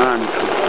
on